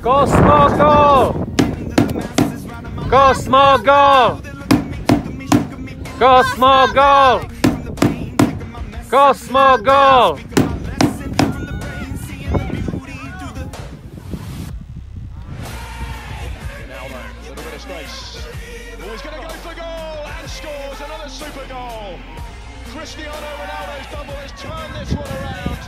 Go small, go! Go small, go! Go small, go! Go small, go! He's going to go for goal and scores another super goal. Cristiano Ronaldo's double has turned this one around.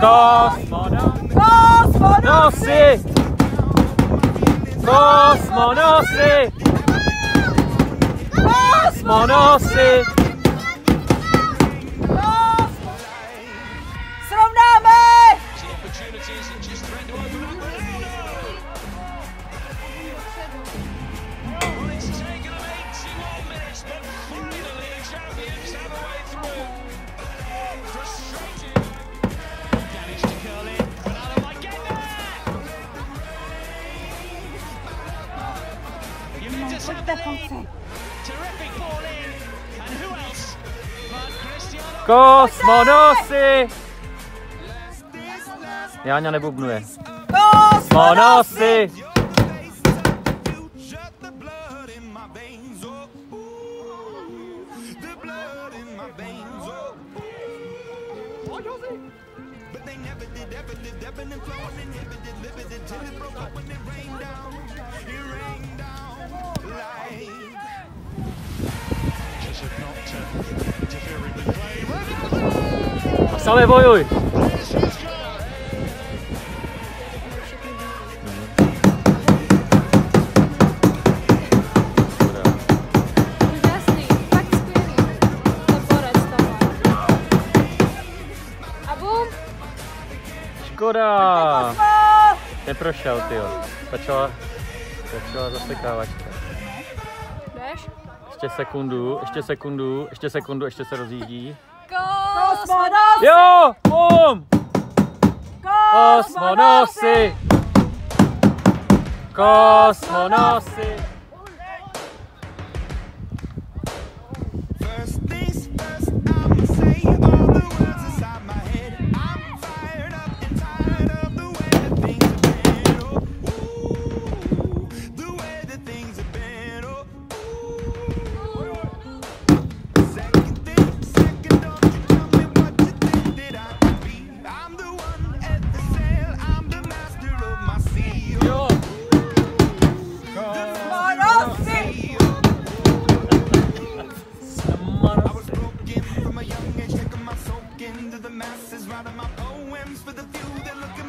Cosmonauta. Cosmonauta. No sé. Cosmonauta. Cosmonauta. Kosmonosy! Jáňa nebubnuje. Kosmonosy! But they never did, ever did, ebbing and flowing, and never did, it broke up when rained. Same bojuj! Škoda! Neprošel, ty jo. Začala, začala zasekávačka. Ještě sekundu, ještě sekundu, ještě sekundu, ještě se rozjíždí. Go! Cosmonaut. Yo, boom. Cosmonaut. Cosmonaut.